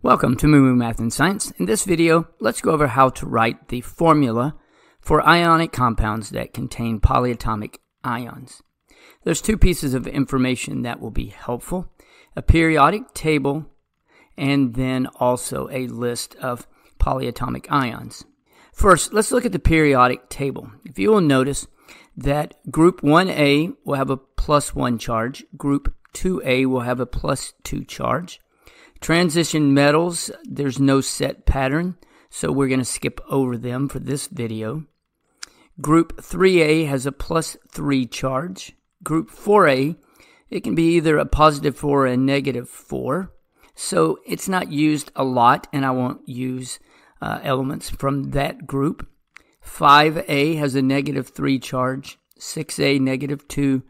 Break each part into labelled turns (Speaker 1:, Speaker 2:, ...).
Speaker 1: Welcome to Moo Math and Science. In this video, let's go over how to write the formula for ionic compounds that contain polyatomic ions. There's two pieces of information that will be helpful. A periodic table and then also a list of polyatomic ions. First, let's look at the periodic table. If you will notice that group 1A will have a plus 1 charge, group 2A will have a plus 2 charge, Transition metals, there's no set pattern, so we're going to skip over them for this video. Group 3A has a plus 3 charge. Group 4A, it can be either a positive 4 or a negative 4. So it's not used a lot, and I won't use uh, elements from that group. 5A has a negative 3 charge. 6A, negative 2.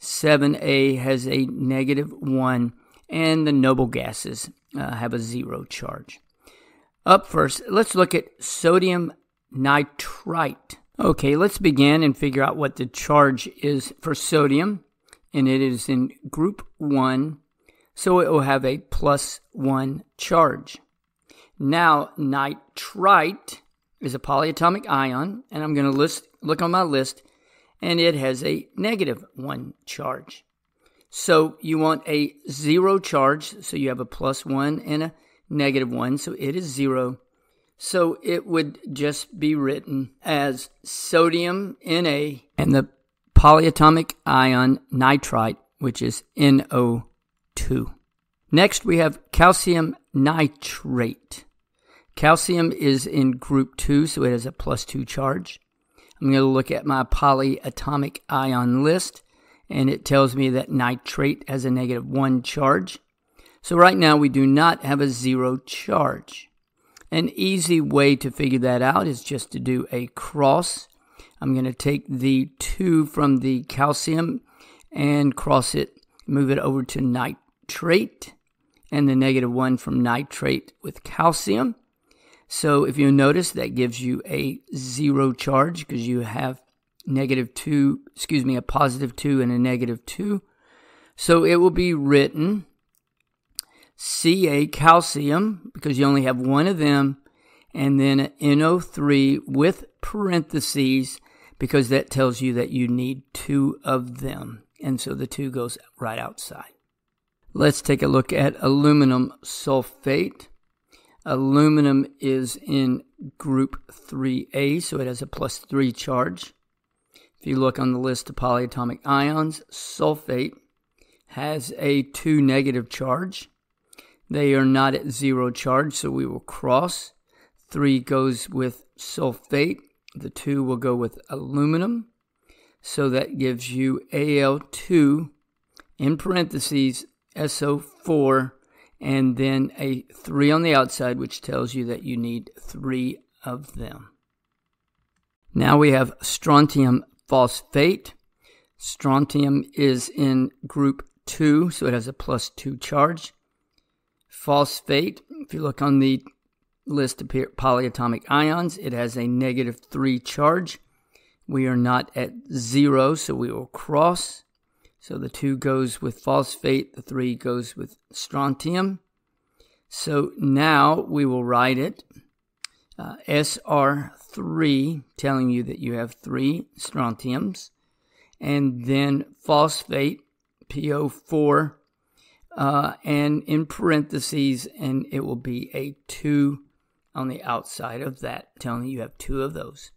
Speaker 1: 7A has a negative 1 and the noble gases uh, have a zero charge. Up first, let's look at sodium nitrite. Okay, let's begin and figure out what the charge is for sodium, and it is in group 1, so it will have a plus 1 charge. Now, nitrite is a polyatomic ion, and I'm going to list look on my list, and it has a negative 1 charge. So you want a zero charge. So you have a plus one and a negative one. So it is zero. So it would just be written as sodium Na and the polyatomic ion nitrite, which is NO2. Next, we have calcium nitrate. Calcium is in group 2, so it has a plus 2 charge. I'm going to look at my polyatomic ion list and it tells me that nitrate has a negative 1 charge. So right now we do not have a zero charge. An easy way to figure that out is just to do a cross. I'm going to take the 2 from the calcium and cross it, move it over to nitrate, and the negative 1 from nitrate with calcium. So if you notice, that gives you a zero charge because you have negative 2, excuse me, a positive 2 and a negative 2. So it will be written Ca calcium, because you only have one of them, and then NO3 with parentheses, because that tells you that you need two of them. And so the 2 goes right outside. Let's take a look at aluminum sulfate. Aluminum is in group 3A, so it has a plus 3 charge. If you look on the list of polyatomic ions, sulfate has a 2 negative charge. They are not at zero charge, so we will cross. 3 goes with sulfate. The 2 will go with aluminum. So that gives you Al2 in parentheses SO4 and then a 3 on the outside, which tells you that you need 3 of them. Now we have strontium phosphate. Strontium is in group 2, so it has a plus 2 charge. Phosphate, if you look on the list of polyatomic ions, it has a negative 3 charge. We are not at 0, so we will cross. So the 2 goes with phosphate, the 3 goes with strontium. So now we will write it uh, SR3, telling you that you have three strontiums, and then phosphate, PO4, uh, and in parentheses, and it will be a 2 on the outside of that, telling you you have two of those.